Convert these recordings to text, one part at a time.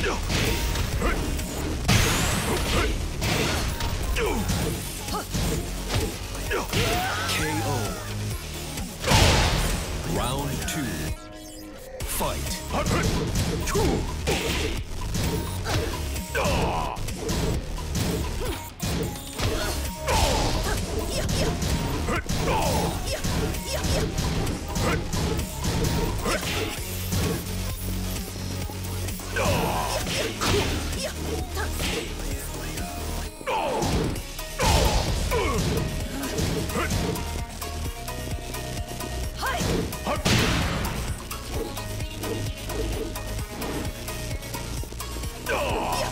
KO. Round two. Fight.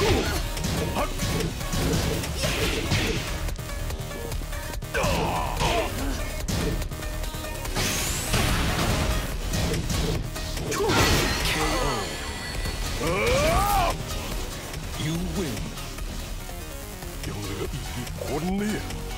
Yeah. You win. 餃子が生きるこんねや。